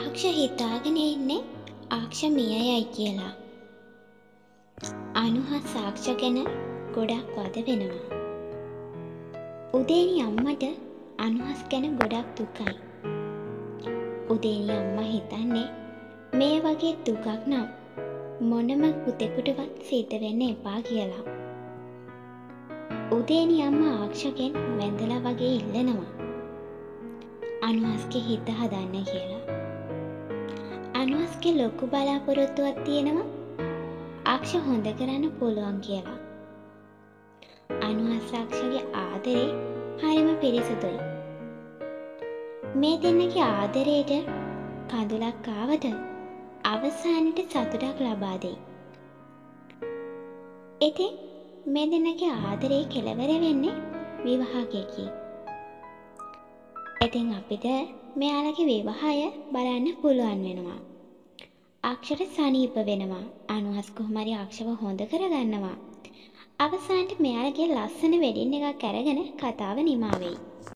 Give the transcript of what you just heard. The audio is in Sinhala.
ආක්ෂ හිතාගෙන ඉන්නේ ආක්ෂ මියයයි කියලා. අනුහත් සාක්ෂ ගැන ගොඩක් වද වෙනවා. උදේනි අම්මට අනුහස් ගැන ගොඩක් දුකයි. උදේනි අම්ම හිතන්නේ මේ වගේ දුකක් නම් මොනම පුතෙකුටවත් සිද්ධ වෙන්න එපා කියලා. උදේනි අම්ම ආක්ෂගෙන් වැඳලා වගේ ඉල්ලනවා. අනුහස්ගේ හිත හදන්න කියලා. අනුහස්ගේ ලොකු බලාපොරොත්තුවක් තියෙනවා අක්ෂ හොඳ කරන්න පුළුවන් කියලා. අනුහස්සක්ෂගේ ආදරේ හරිම පිරිසිදුයි. මේ දෙන්නගේ ආදරයට කඳුලක් ආවද අවසානට සතුටක් ලබා දෙයි. ඉතින් මේ දෙන්නගේ ආදරේ කෙලවර වෙන්නේ විවාහකයකි. ඉතින් අපිට මෙයාලගේ විවාහය බලන්න පුළුවන් වෙනවා. අක්ෂර සනීප වෙනවා අනුහස් කොහමරි අක්ෂව හොඳ කරගන්නවා. අවසානට මෙයාලගේ ලස්සන වෙඩින් එකක් අරගෙන කතාව නිමාවෙයි.